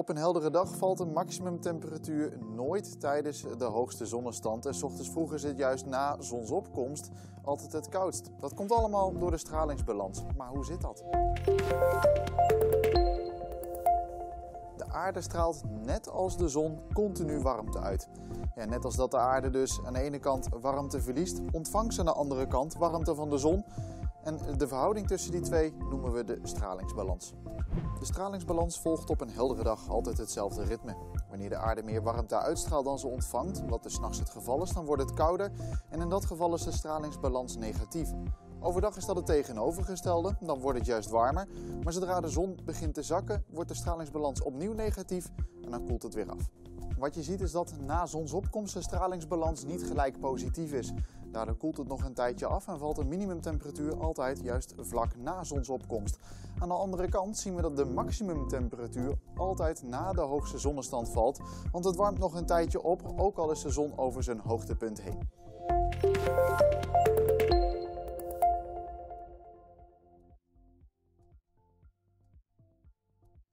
Op een heldere dag valt de maximumtemperatuur nooit tijdens de hoogste zonnestand. En ochtends vroeg is het juist na zonsopkomst altijd het koudst. Dat komt allemaal door de stralingsbalans. Maar hoe zit dat? De aarde straalt net als de zon continu warmte uit. Ja, net als dat de aarde dus aan de ene kant warmte verliest, ontvangt ze aan de andere kant warmte van de zon. En de verhouding tussen die twee noemen we de stralingsbalans. De stralingsbalans volgt op een heldere dag altijd hetzelfde ritme. Wanneer de aarde meer warmte uitstraalt dan ze ontvangt, wat dus s'nachts het geval is, dan wordt het kouder en in dat geval is de stralingsbalans negatief. Overdag is dat het tegenovergestelde, dan wordt het juist warmer. Maar zodra de zon begint te zakken, wordt de stralingsbalans opnieuw negatief en dan koelt het weer af. Wat je ziet is dat na zonsopkomst de stralingsbalans niet gelijk positief is. Nou, Daardoor koelt het nog een tijdje af en valt de minimumtemperatuur altijd juist vlak na zonsopkomst. Aan de andere kant zien we dat de maximumtemperatuur altijd na de hoogste zonnestand valt, want het warmt nog een tijdje op, ook al is de zon over zijn hoogtepunt heen.